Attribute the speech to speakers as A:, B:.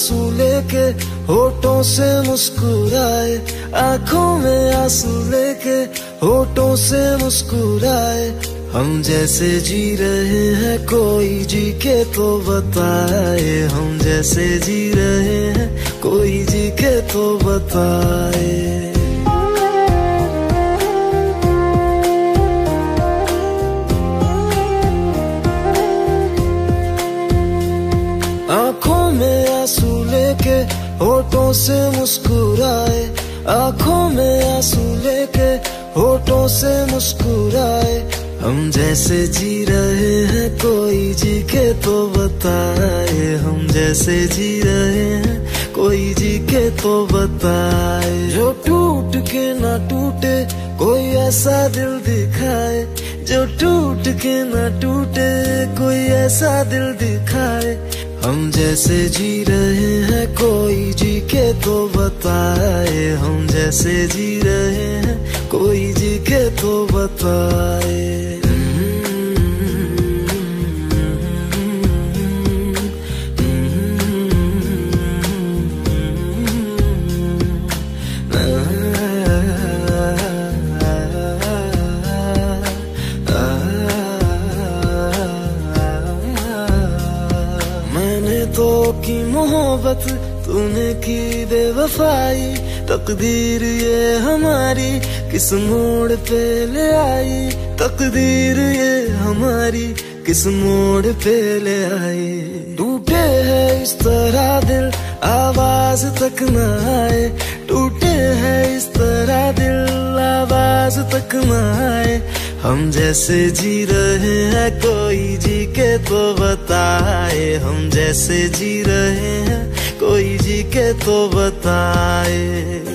A: लेके, होठों से मुस्कुराए, आँखों में आँसू लेके, होठों से मुस्कुराए। हम जैसे जी रहे हैं, कोई जी के तो बताए। हम जैसे जी रहे हैं, कोई जी के तो बताए। में आँसू लेके, होठों से मुस्कुराए। आँखों में आँसू लेके, होठों से मुस्कुराए। हम जैसे जी रहे हैं, कोई जी के तो बताए। हम जैसे जी रहे हैं, कोई जी के तो बताए। जो टूट के ना टूटे, कोई ऐसा दिल दिखाए। जो टूट के ना टूटे, कोई ऐसा दिल दिखाए। हम जैसे जी रहे हैं, कोई जी के तो बताए। हम जैसे जी रहे हैं, कोई जी के तो बताए। तो की मोहब्बत तूने की बेवफाई, तकदीर ये हमारी किस मोड़ पे ले आई? तकदीर ये हमारी किस मोड़ पे ले आई? टूटे है इस तरह दिल, आवाज़ तक न आए। टूटे है इस तरह दिल, आवाज़ तक न आए। हम जैसे जी रहे हैं, कोई जी के तो बताए। हम जैसे जी रहे हैं, कोई जी के तो बताए।